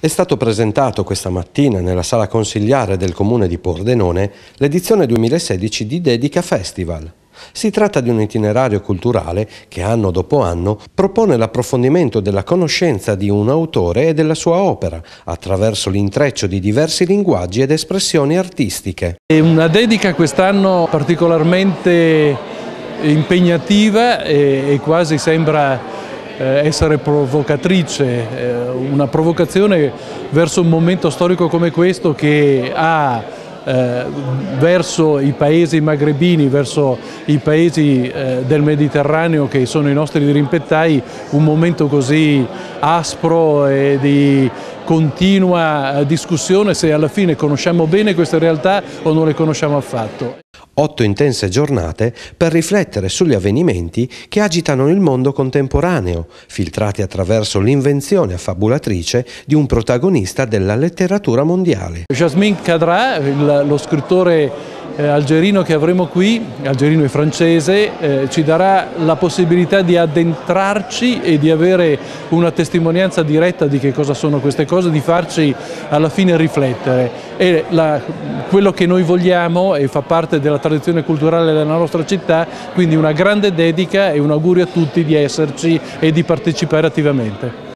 È stato presentato questa mattina nella sala consigliare del comune di Pordenone l'edizione 2016 di Dedica Festival. Si tratta di un itinerario culturale che anno dopo anno propone l'approfondimento della conoscenza di un autore e della sua opera attraverso l'intreccio di diversi linguaggi ed espressioni artistiche. È una dedica quest'anno particolarmente impegnativa e, quasi sembra essere provocatrice, eh, una provocazione verso un momento storico come questo che ha eh, verso i paesi magrebini, verso i paesi eh, del Mediterraneo che sono i nostri dirimpettai, un momento così aspro e di continua discussione se alla fine conosciamo bene queste realtà o non le conosciamo affatto otto intense giornate per riflettere sugli avvenimenti che agitano il mondo contemporaneo, filtrati attraverso l'invenzione affabulatrice di un protagonista della letteratura mondiale. Jasmine Kadra, lo scrittore eh, algerino che avremo qui, algerino e francese, eh, ci darà la possibilità di addentrarci e di avere una testimonianza diretta di che cosa sono queste cose, di farci alla fine riflettere. E la, quello che noi vogliamo e fa parte della tradizione culturale della nostra città, quindi una grande dedica e un augurio a tutti di esserci e di partecipare attivamente.